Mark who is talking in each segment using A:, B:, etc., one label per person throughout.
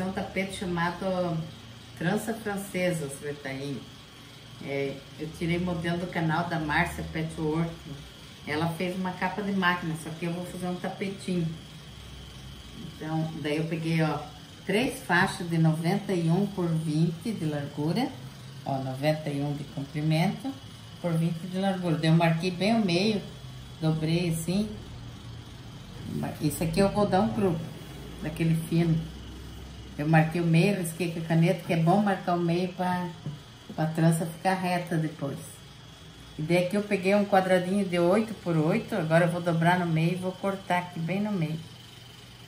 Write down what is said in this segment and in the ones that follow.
A: fazer um tapete chamado Trança Francesa, Svetaim. É, eu tirei modelo do canal da Márcia Petwork. Ela fez uma capa de máquina, só que eu vou fazer um tapetinho. Então, daí eu peguei, ó, três faixas de 91 por 20 de largura, ó, 91 de comprimento por 20 de largura. Daí eu marquei bem o meio, dobrei assim. Isso aqui é algodão cru, daquele fino. Eu marquei o meio, risquei com a caneta, que é bom marcar o meio para a trança ficar reta depois. E daí aqui eu peguei um quadradinho de 8 por 8, agora eu vou dobrar no meio e vou cortar aqui bem no meio,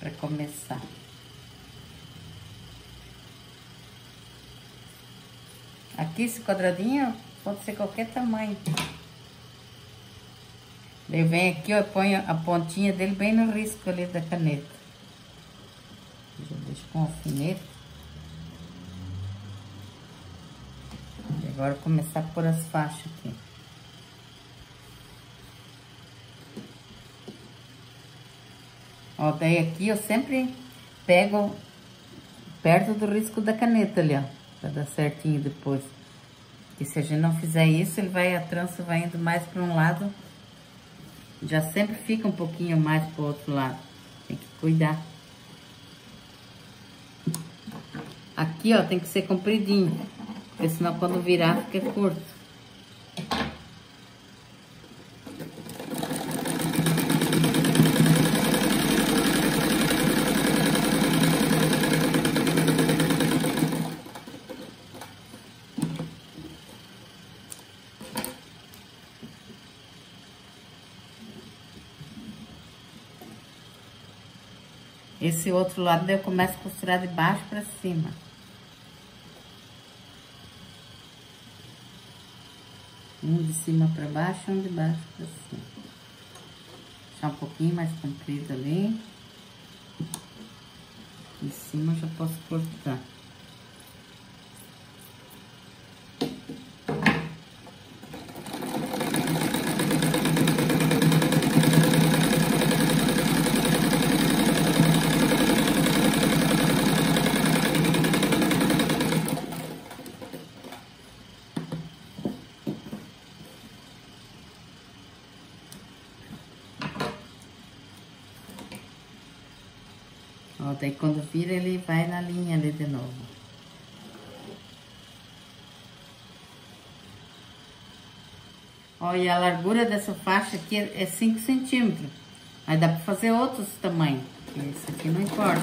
A: para começar. Aqui esse quadradinho pode ser qualquer tamanho. Daí vem aqui, eu ponho a pontinha dele bem no risco ali da caneta. Deixo com alfinete. E agora começar a pôr as faixas aqui. Ó, daí aqui eu sempre pego perto do risco da caneta ali, ó. Pra dar certinho depois. Porque se a gente não fizer isso, ele vai, a trança vai indo mais para um lado. Já sempre fica um pouquinho mais pro outro lado. Tem que cuidar. Aqui, ó, tem que ser compridinho. Porque senão quando virar fica curto. Esse outro lado eu começo a costurar de baixo para cima. Um de cima para baixo, um de baixo para cima. Deixar um pouquinho mais comprido ali. Em cima já posso cortar. Ó, daí quando vira, ele vai na linha ali de novo. E a largura dessa faixa aqui é 5 centímetros. Aí dá pra fazer outros tamanhos. Esse aqui não importa.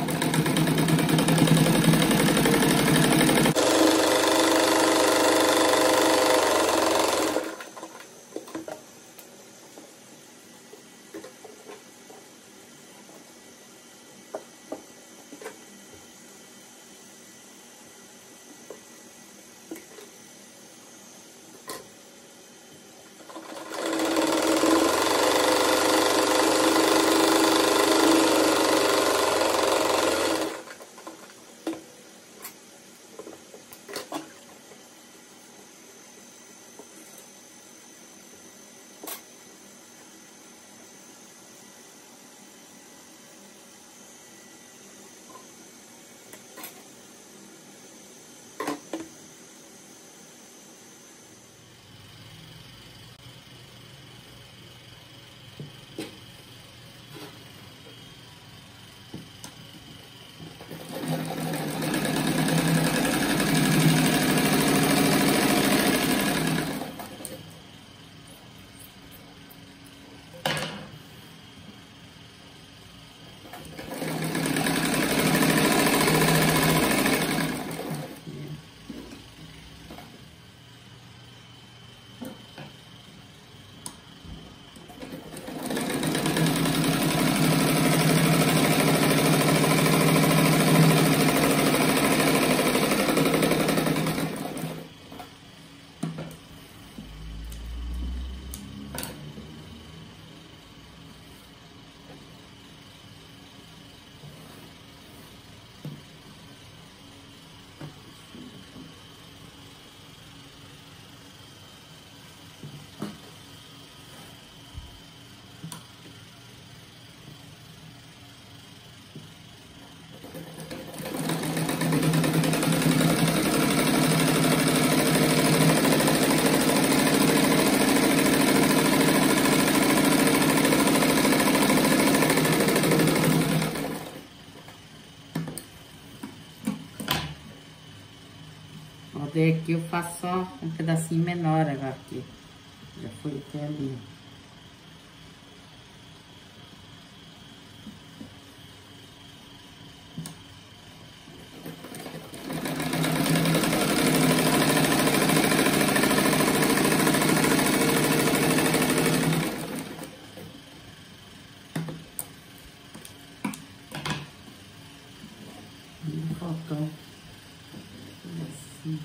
A: Daí aqui eu faço só um pedacinho menor agora aqui. Já foi até ali. Faltou. Assim.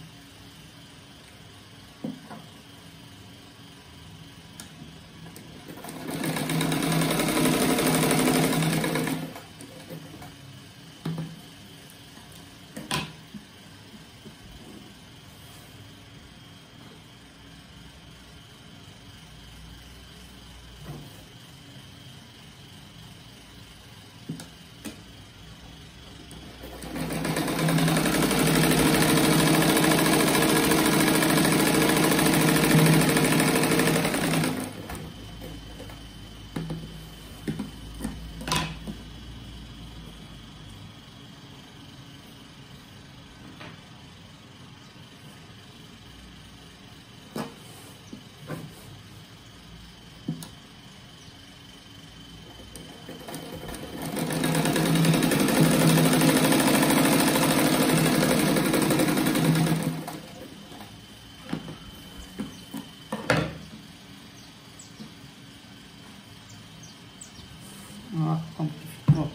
A: Ó, como que ficou.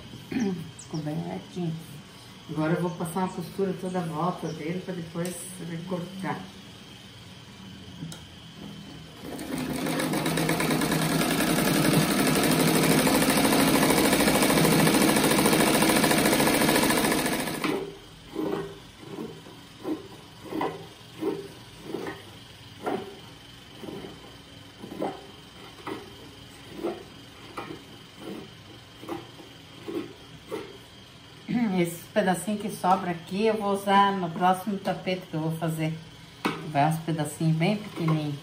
A: Ficou bem retinho. Agora eu vou passar uma costura toda a volta dele para depois recortar. Esse pedacinho que sobra aqui eu vou usar no próximo tapete que eu vou fazer. Vai uns pedacinhos bem pequenininhos.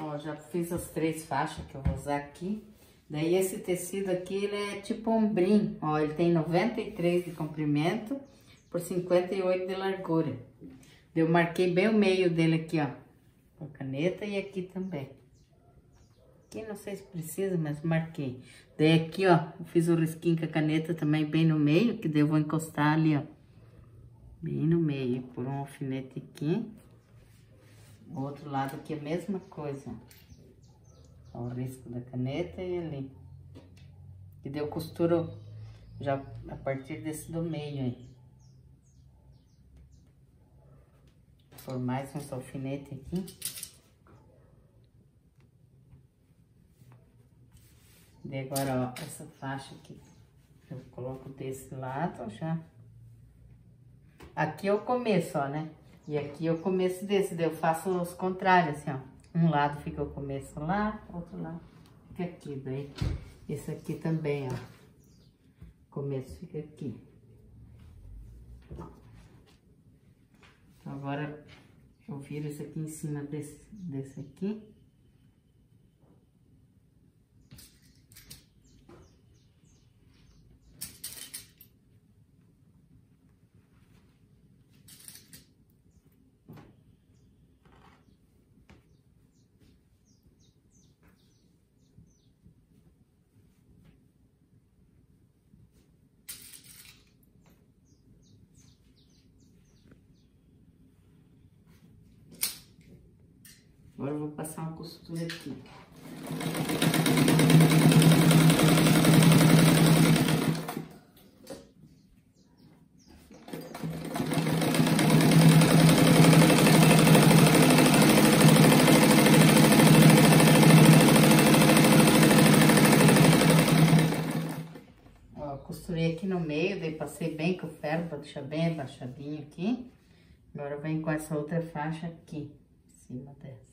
A: Ó, já fiz as três faixas que eu vou usar aqui. Daí esse tecido aqui, ele é tipo um brim. Ó, ele tem 93 de comprimento por 58 de largura. Eu marquei bem o meio dele aqui, ó. Com a caneta e aqui também. Aqui não sei se precisa, mas marquei. Daí aqui, ó, fiz o risquinho com a caneta também bem no meio, que daí eu vou encostar ali, ó. Bem no meio, por um alfinete aqui. O outro lado aqui é a mesma coisa. Ó, o risco da caneta e ali. E daí eu costuro já a partir desse do meio aí. Por mais uns alfinetes aqui. Daí agora, ó, essa faixa aqui, eu coloco desse lado já. Aqui é o começo, ó, né? E aqui é o começo desse, daí eu faço os contrários, assim, ó. Um lado fica o começo lá, outro lado fica aqui, daí esse aqui também, ó. O começo fica aqui. Então, agora eu viro esse aqui em cima desse, desse aqui. Agora eu vou passar uma costura aqui. Ó, costurei aqui no meio, daí passei bem com o ferro para deixar bem abaixadinho aqui. Agora vem com essa outra faixa aqui, em cima dessa.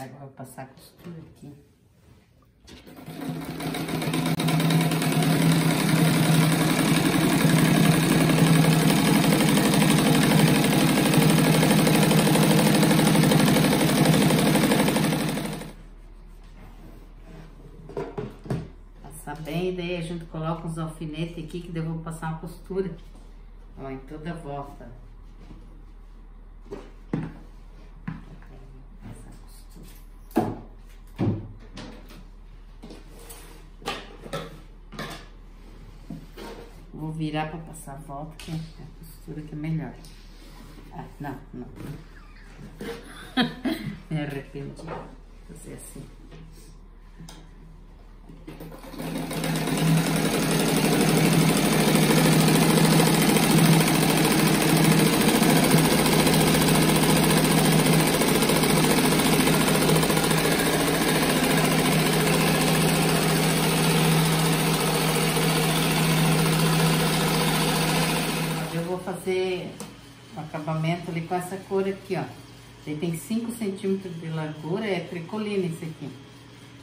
A: Agora vou passar a costura aqui. Passar bem, daí a gente coloca uns alfinetes aqui que daí eu vou passar uma costura. Ó, em toda volta. Virar para passar a volta, que é a costura que é melhor. Ah, não, não. Me arrependi. Fazer assim. Eu vou fazer o acabamento ali com essa cor aqui, ó. Ele tem 5 centímetros de largura, é tricolina esse aqui.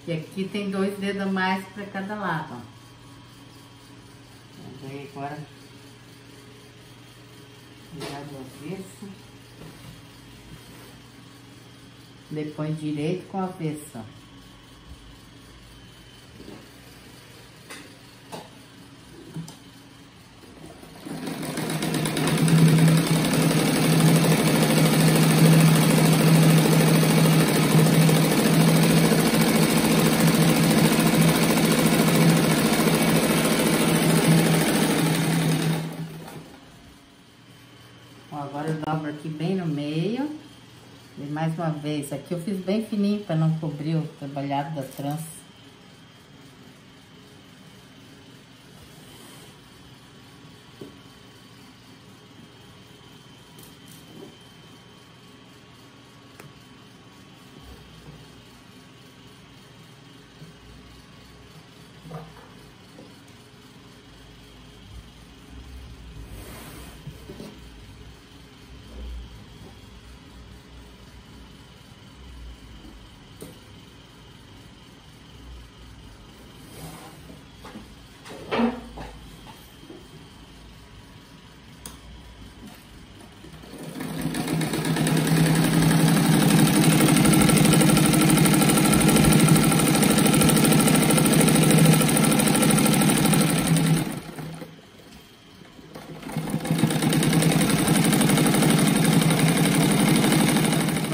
A: E aqui tem dois dedos a mais para cada lado, ó. Ver agora. Virar do avesso. Depois direito com avesso. Ó, agora eu dobro aqui bem no meio. E mais uma vez, aqui eu fiz bem fininho para não cobrir o trabalhado da trança.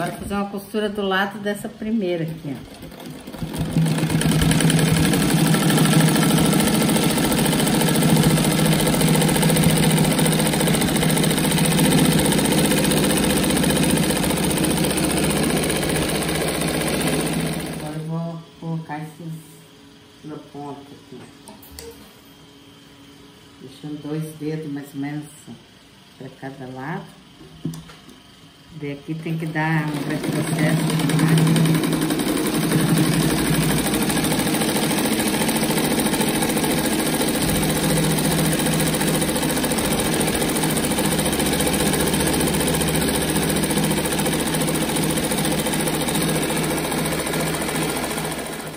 A: Agora fazer uma costura do lado dessa primeira aqui, ó. Deixando dois dedos mais ou menos para cada lado. Daí aqui tem que dar um retrocesso.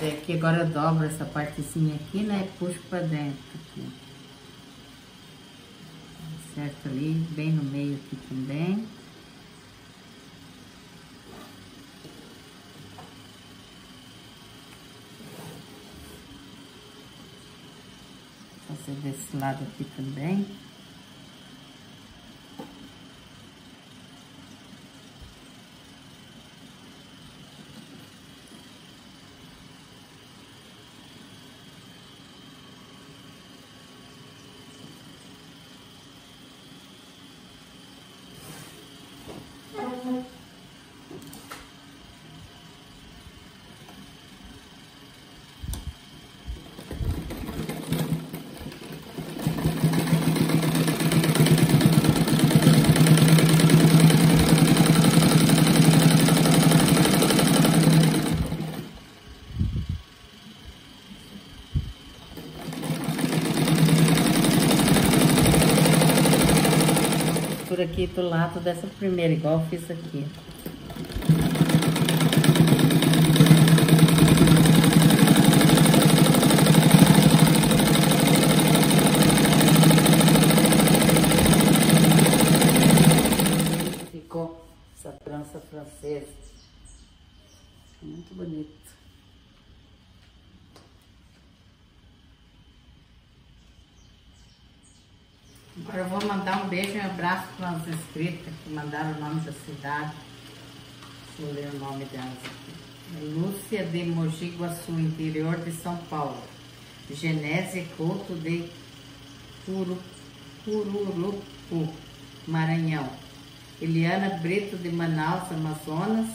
A: né? Aqui agora eu dobro essa partezinha aqui, né? Puxo pra dentro aqui. Certo ali, bem no meio aqui também. Fazer desse lado aqui também. Por aqui do lado dessa primeira, igual eu fiz aqui. Ficou essa trança francesa. Muito bonito. Agora eu vou mandar um beijo e um abraço para as inscritas que mandaram o nome da cidade. Eu ler o nome delas aqui. Lúcia de Mogi Guaçu, interior de São Paulo. Genese Couto de Cururupu, Maranhão. Eliana Brito de Manaus, Amazonas.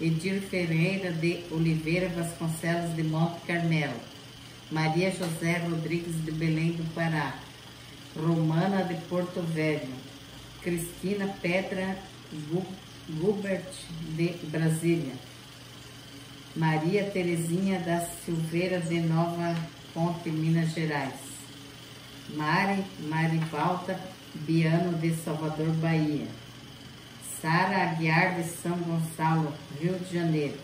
A: Edir Ferreira de Oliveira Vasconcelos de Monte Carmelo. Maria José Rodrigues de Belém do Pará. Romana de Porto Velho. Cristina Petra Gubert de Brasília. Maria Terezinha da Silveira de Nova Ponte, Minas Gerais. Mari Marivalda Biano de Salvador, Bahia. Sara Aguiar de São Gonçalo, Rio de Janeiro.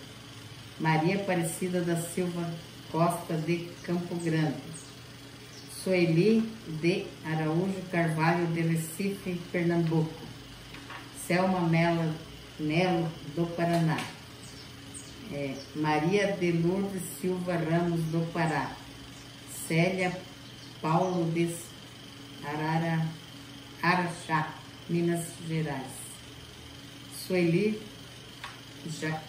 A: Maria Aparecida da Silva Costa de Campo Grande. Sueli de Araújo Carvalho de Recife, Pernambuco. Selma Melo, Melo do Paraná. É, Maria de Lourdes Silva Ramos do Pará. Célia Paulo de Arara, Araxá, Minas Gerais. Sueli ja,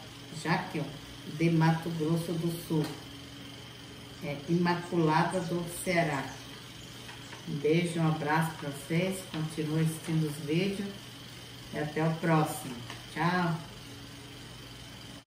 A: de Mato Grosso do Sul. É, Imaculada do Ceará. Um beijo, um abraço para vocês. Continue assistindo os vídeos. E até o próximo. Tchau.